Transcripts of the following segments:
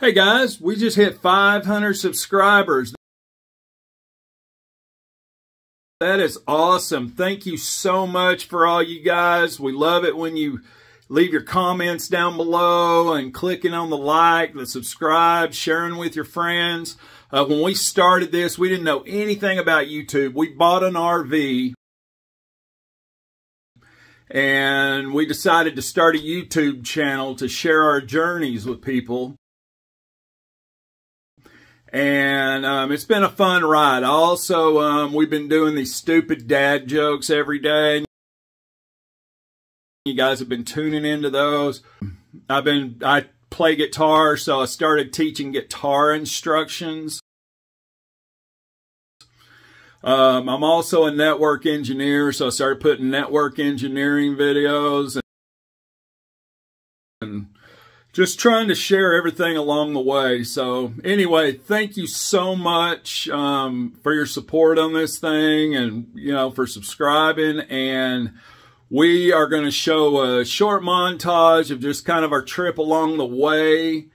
Hey guys, we just hit 500 subscribers. That is awesome. Thank you so much for all you guys. We love it when you leave your comments down below and clicking on the like, the subscribe, sharing with your friends. Uh, when we started this, we didn't know anything about YouTube. We bought an RV and we decided to start a YouTube channel to share our journeys with people and um, it's been a fun ride. Also, um, we've been doing these stupid dad jokes every day. You guys have been tuning into those. I've been, I play guitar, so I started teaching guitar instructions. Um, I'm also a network engineer, so I started putting network engineering videos. And just trying to share everything along the way. So anyway, thank you so much um, for your support on this thing and, you know, for subscribing. And we are going to show a short montage of just kind of our trip along the way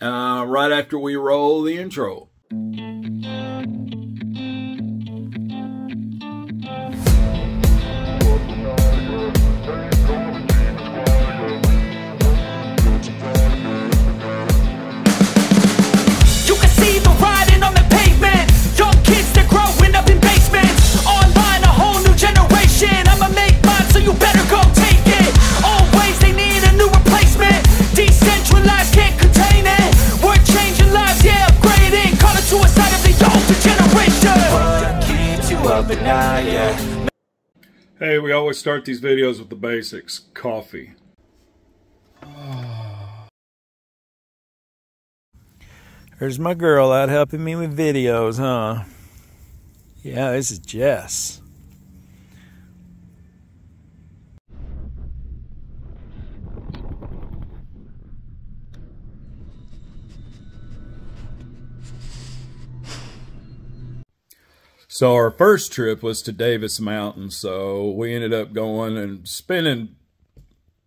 uh, right after we roll the intro. Hey, we always start these videos with the basics. Coffee. There's my girl out helping me with videos, huh? Yeah, this is Jess. So our first trip was to Davis Mountain. So we ended up going and spending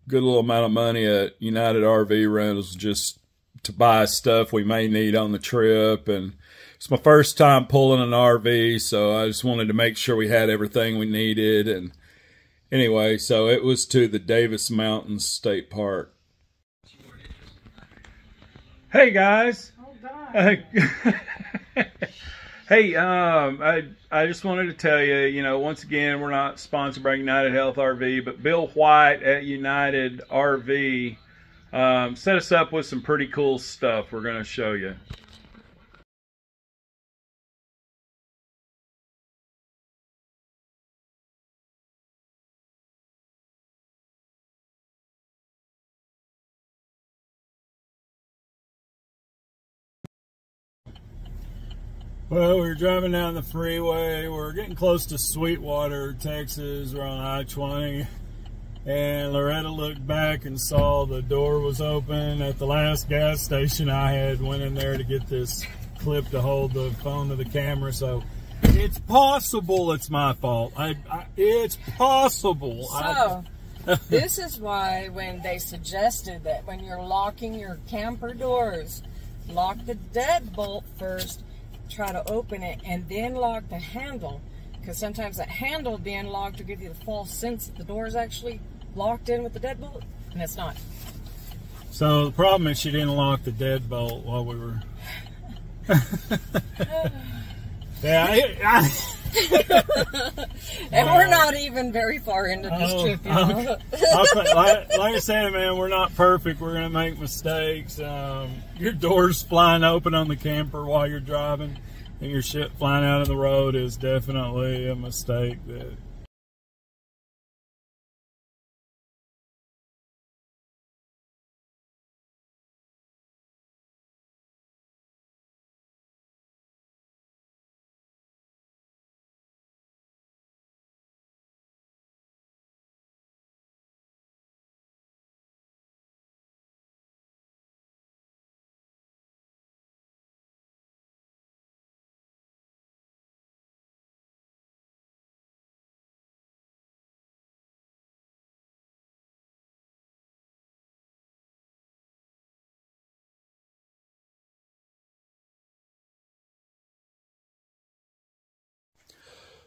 good little amount of money at United RV Rentals just to buy stuff we may need on the trip. And it's my first time pulling an RV, so I just wanted to make sure we had everything we needed. And anyway, so it was to the Davis Mountain State Park. Hey guys. Oh, Hey, um, I I just wanted to tell you, you know, once again, we're not sponsored by United Health RV, but Bill White at United RV um, set us up with some pretty cool stuff. We're going to show you. Well, we are driving down the freeway. We're getting close to Sweetwater, Texas. We're on I-20. And Loretta looked back and saw the door was open at the last gas station I had. Went in there to get this clip to hold the phone to the camera. So it's possible it's my fault. I, I it's possible. So, this is why when they suggested that when you're locking your camper doors, lock the deadbolt first try to open it and then lock the handle because sometimes that handle being locked will give you the false sense that the door is actually locked in with the deadbolt and it's not. So the problem is she didn't lock the deadbolt while we were. yeah, I, I... and we're not even very far into this oh, trip. You know? like, like, I said, man, we're not perfect. We're gonna make mistakes. Um, your doors flying open on the camper while you're driving, and your shit flying out of the road is definitely a mistake that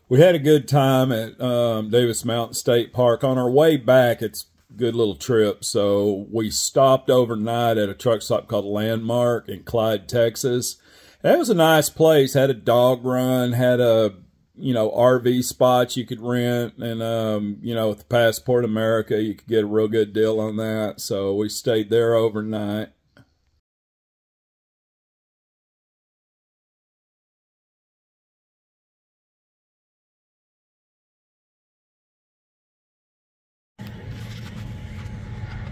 we had a good time at um, Davis Mountain State Park. On our way back, it's a good little trip. So we stopped overnight at a truck stop called Landmark in Clyde, Texas. That was a nice place. Had a dog run, had a you know RV spots you could rent, and um, you know with the Passport America, you could get a real good deal on that. So we stayed there overnight.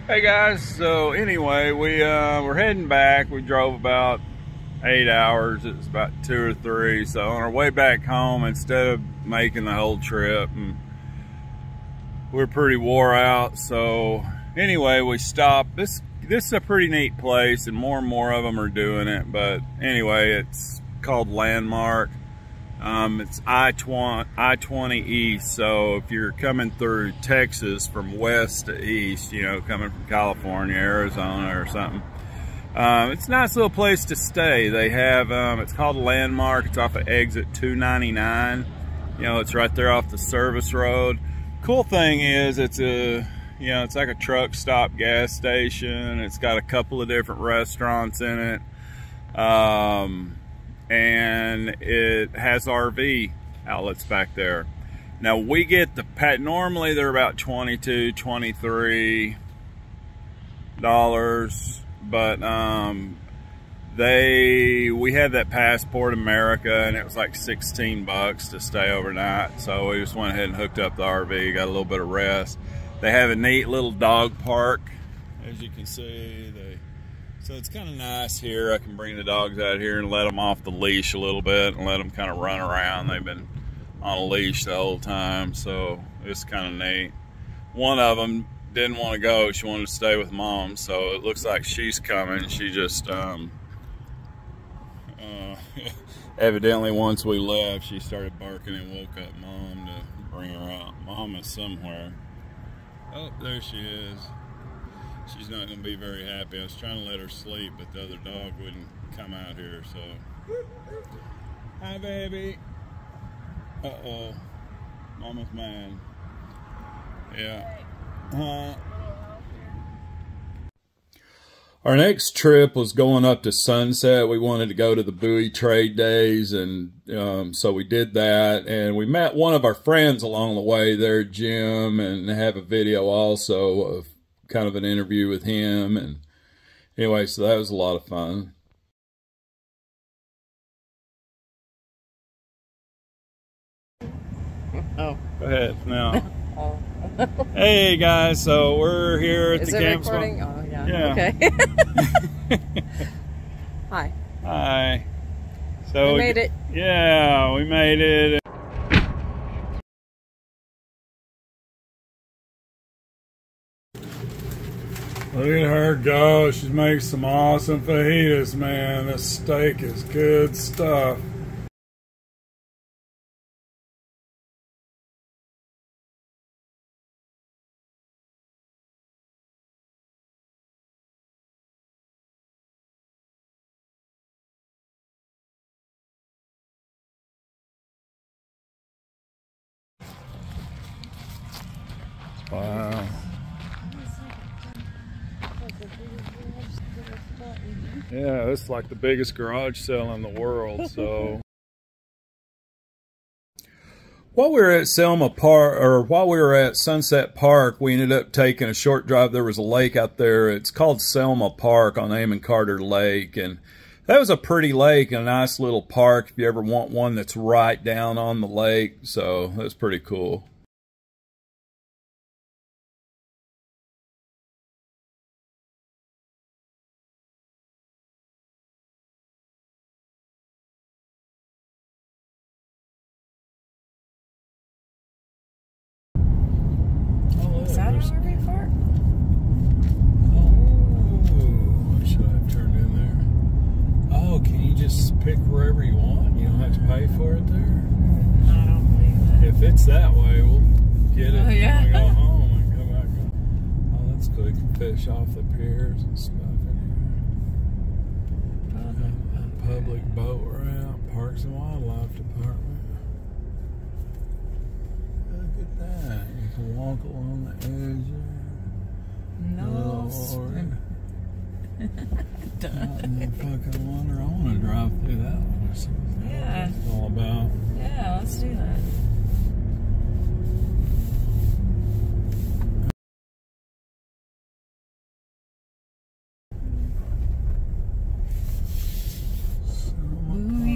Hey guys, so anyway, we uh, we're heading back. We drove about eight hours. It was about two or three. So on our way back home, instead of making the whole trip, and we're pretty wore out. So anyway, we stopped. This this is a pretty neat place, and more and more of them are doing it. But anyway, it's called Landmark. Um, it's I-20, I-20 East, so if you're coming through Texas from west to east, you know, coming from California, Arizona or something, um, it's a nice little place to stay. They have, um, it's called Landmark. It's off of exit 299. You know, it's right there off the service road. Cool thing is it's a, you know, it's like a truck stop gas station. It's got a couple of different restaurants in it. Um, and it has RV outlets back there. Now we get the pet, normally they're about 22, 23 dollars, but um, they, we had that Passport America and it was like 16 bucks to stay overnight. So we just went ahead and hooked up the RV, got a little bit of rest. They have a neat little dog park. As you can see, they so it's kind of nice here. I can bring the dogs out here and let them off the leash a little bit and let them kind of run around. They've been on a leash the whole time, so it's kind of neat. One of them didn't want to go. She wanted to stay with mom, so it looks like she's coming. She just, um, uh, evidently once we left, she started barking and woke up mom to bring her out. Mom is somewhere. Oh, there she is she's not going to be very happy. I was trying to let her sleep, but the other dog wouldn't come out here, so. Hi, baby. Uh-oh. Mama's mad. Yeah. Uh, our next trip was going up to Sunset. We wanted to go to the Bowie Trade Days, and um, so we did that. And we met one of our friends along the way there, Jim, and have a video also of kind of an interview with him. And anyway, so that was a lot of fun. Oh. Go ahead now. oh. hey guys, so we're here at Is the it camp. recording? Oh yeah. Yeah. Okay. Hi. Hi. So we made it. Yeah, we made it. Look at her go. She's making some awesome fajitas, man. This steak is good stuff. Wow. Yeah, it's like the biggest garage sale in the world. So while we were at Selma Park, or while we were at Sunset Park, we ended up taking a short drive. There was a lake out there. It's called Selma Park on Amon Carter Lake, and that was a pretty lake, and a nice little park. If you ever want one that's right down on the lake, so that's pretty cool. Park? Oh, should I have turned in there? Oh, can you just pick wherever you want? You don't have to pay for it there? I don't believe that. If it's that way, we'll get it Oh, yeah. when we go home and go back. Oh, that's cool. You can fish off the piers and stuff in here. Public boat ramp, Parks and Wildlife Department. at that. Walk along the edge. No. Lord. Out fucking water. I want to drive through that one. See what Yeah. it's all about. Yeah, let's do that.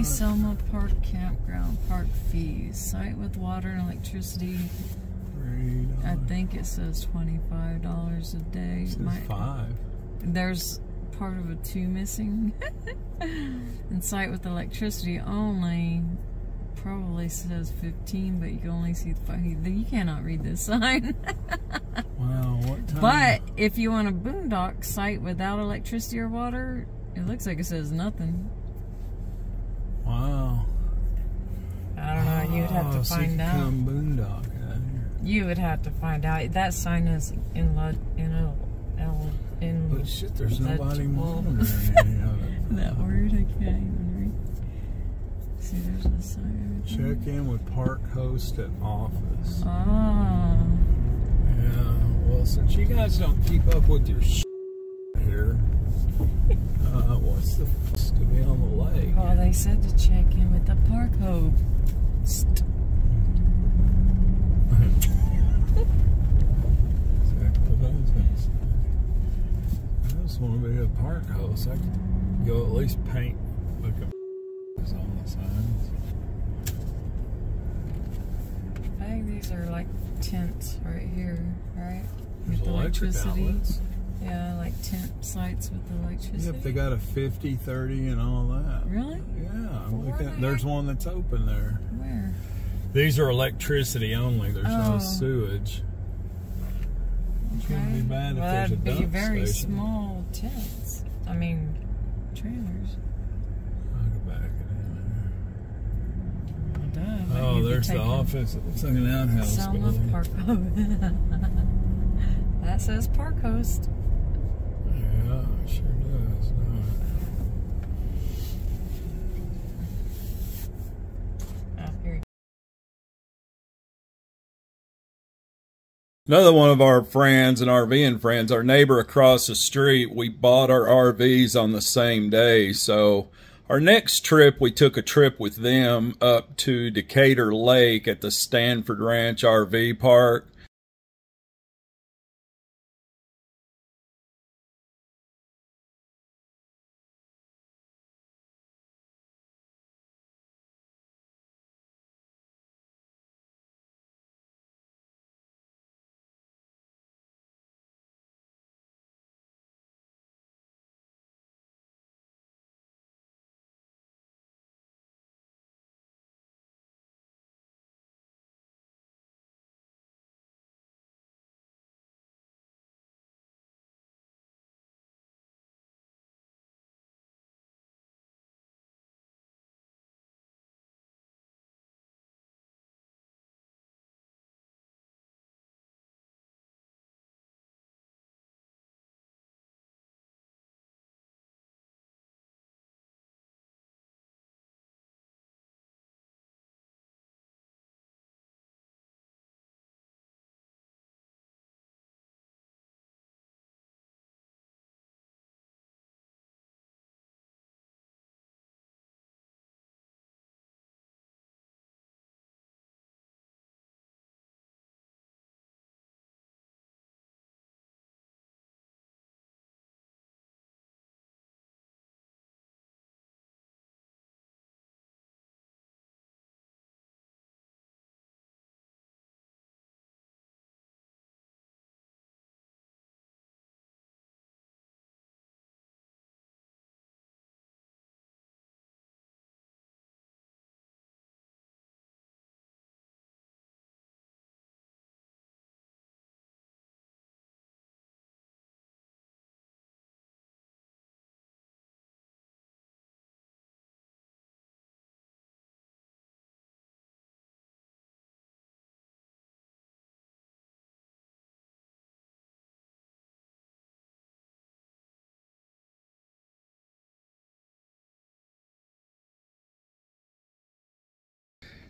Selma Park Campground Park fees. Site with water and electricity. I think it says twenty-five dollars a day. It says Might- five. there's part of a two missing. and site with electricity only probably says 15, but you can only see the five. You cannot read this sign. Wow, what time? but if you want a boondock site without electricity or water, it looks like it says nothing. Wow. I don't know. You'd have Oh, to so find out. You would have to find out. That sign is in Lud in a L in But shit, there's nobody monitoring any that word. I can't even read. See, there's a sign. Check in with park host at office. Oh. Yeah, well, since you guys don't keep up with your shit here, uh, what's the to be on the lake? Well, they said to check in with the park host. I was gonna say. I just want to be a park host. I could go at least paint like a on the signs. I think these are like tents right here, right? There's With electric outlets. Yeah, like tent sites with electricity. Yep, they got a 50, 30, and all that. Really? Yeah, Well, look where at, there's one that's open there. Where? These are electricity only. There's Oh. no sewage. It's gonna be bad if well, there's a that'd be dump very station. small tents. I mean, trailers. I'll go back in there. Duh, Oh, there's the office. It looks like an outhouse. Selma. Park Host. that says Park Host. Yeah, sure does. Uh, Oh, here Another one of our friends and RVing friends, our neighbor across the street, we bought our RVs on the same day. So our next trip, we took a trip with them up to Decatur Lake at the Stanford Ranch RV Park.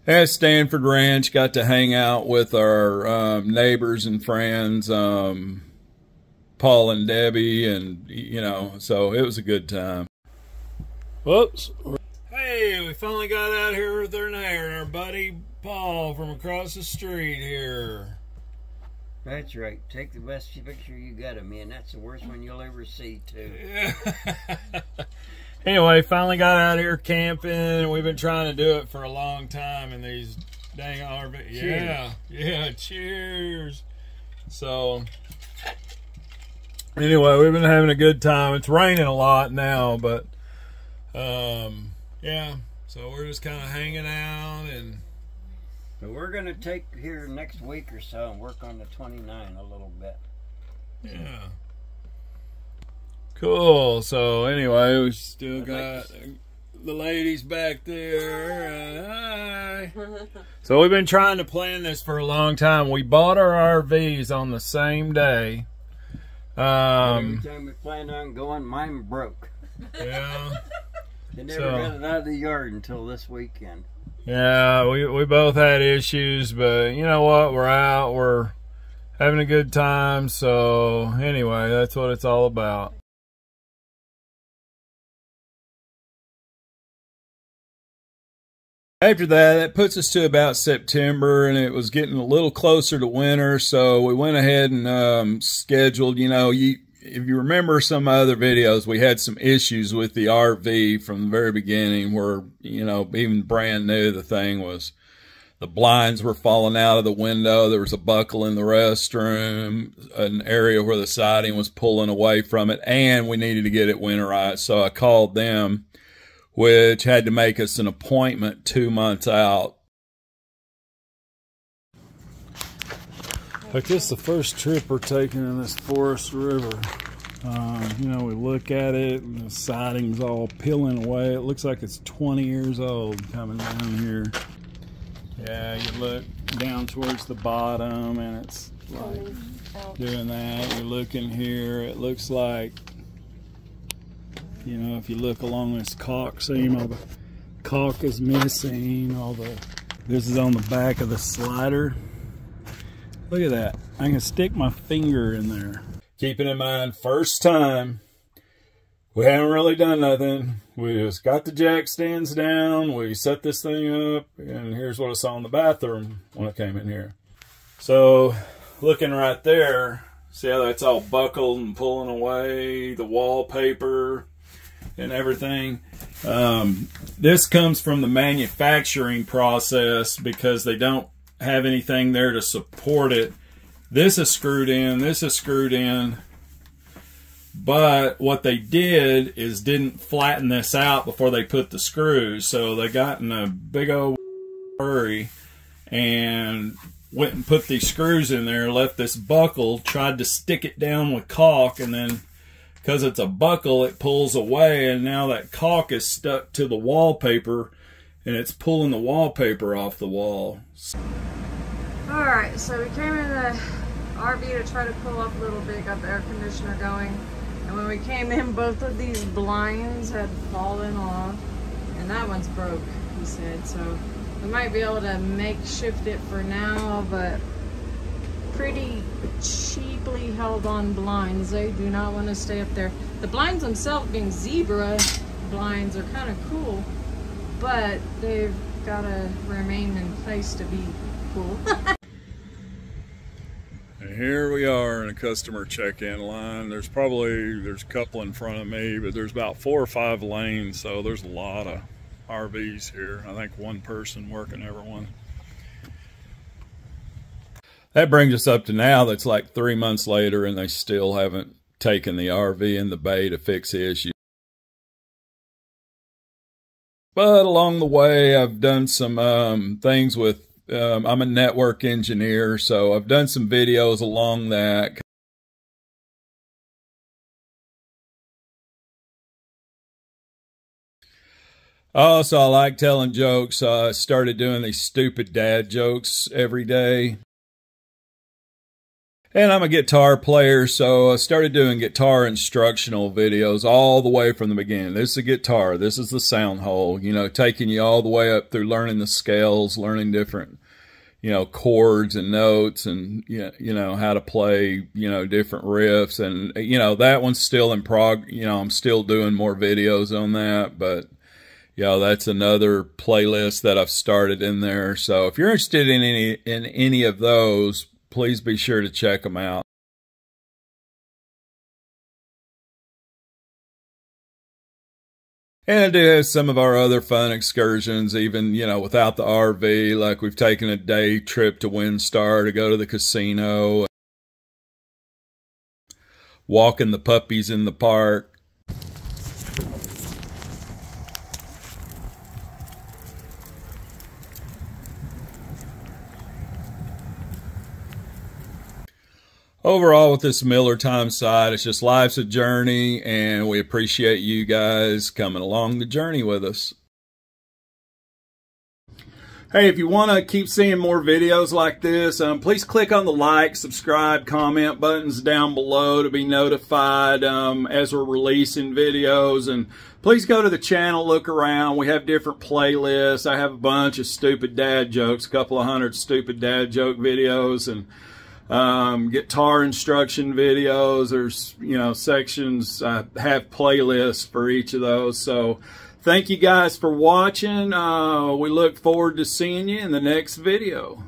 At Stanford Ranch, got to hang out with our um, neighbors and friends, um, Paul and Debbie, and you know, so it was a good time. Whoops. Hey, we finally got out here with our neighbor, our buddy Paul from across the street here. That's right. Take the best picture you got of me, and that's the worst one you'll ever see, too. anyway, finally got out here camping. We've been trying to do it for a long time in these dang RV. Yeah, yeah, cheers. So, anyway, we've been having a good time. It's raining a lot now, but um, yeah. So we're just kind of hanging out and. But we're going to take here next week or so and work on the 29 a little bit. Yeah. Cool. So anyway, we still got the ladies back there. Hi. so we've been trying to plan this for a long time. We bought our RVs on the same day. Um, Every time we planned on going, mine broke. Yeah. they never so, got it out of the yard until this weekend. Yeah, we we both had issues, but you know what? We're out. We're having a good time. So anyway, that's what it's all about. After that, that puts us to about September, and it was getting a little closer to winter, so we went ahead and um, scheduled. You know, you if you remember some other videos, we had some issues with the RV from the very beginning where, you know, even brand new, the thing was the blinds were falling out of the window. There was a buckle in the restroom, an area where the siding was pulling away from it, and we needed to get it winterized. So I called them, which had to make us an appointment two months out. Like this is the first trip we're taking in this Forest River. Um, you know, we look at it and the siding's all peeling away. It looks like it's 20 years old coming down here. Yeah, you look down towards the bottom and it's like doing that. You're looking here, it looks like, you know, if you look along this caulk seam, all the caulk is missing, all the, this is on the back of the slider. Look at that. I can stick my finger in there. Keeping in mind, first time, we haven't really done nothing. We just got the jack stands down. We set this thing up. And here's what I saw in the bathroom when I came in here. So, looking right there, see how that's all buckled and pulling away, the wallpaper and everything. Um, this comes from the manufacturing process because they don't have anything there to support it. This is screwed in, this is screwed in. But what they did is didn't flatten this out before they put the screws. So they got in a big old hurry and went and put these screws in there, left this buckle, tried to stick it down with caulk, and then because it's a buckle, it pulls away, and now that caulk is stuck to the wallpaper and it's pulling the wallpaper off the wall. Alright, so we came in the RV to try to cool up a little bit, got the air conditioner going. And when we came in, both of these blinds had fallen off. And that one's broke, he said. So we might be able to makeshift it for now, but pretty cheaply held on blinds. They do not want to stay up there. The blinds themselves being zebra blinds are kind of cool but they've got to remain in place to be cool. here we are in a customer check-in line. There's probably, there's a couple in front of me, but there's about four or five lanes, so there's a lot of RVs here. I think one person working everyone. That brings us up to now that's like three months later and they still haven't taken the RV in the bay to fix the issue. But along the way, I've done some um, things with, um, I'm a network engineer, so I've done some videos along that. Also, I like telling jokes. I started doing these stupid dad jokes every day. And I'm a guitar player, so I started doing guitar instructional videos all the way from the beginning. This is a guitar. This is the sound hole, you know, taking you all the way up through learning the scales, learning different, you know, chords and notes and, you know, how to play, you know, different riffs. And, you know, that one's still in prog, you know, I'm still doing more videos on that, but, you know, that's another playlist that I've started in there. So if you're interested in any, in any of those, please be sure to check them out. And I do have some of our other fun excursions, even, you know, without the RV, like we've taken a day trip to WinStar to go to the casino, walking the puppies in the park, overall with this Miller Time side, it's just life's a journey, and we appreciate you guys coming along the journey with us. Hey, if you want to keep seeing more videos like this, um, please click on the like, subscribe, comment buttons down below to be notified um, as we're releasing videos. And please go to the channel, look around. We have different playlists. I have a bunch of stupid dad jokes, a couple of hundred stupid dad joke videos. and um, guitar instruction videos. There's, you know, sections. I have playlists for each of those. So thank you guys for watching. Uh, we look forward to seeing you in the next video.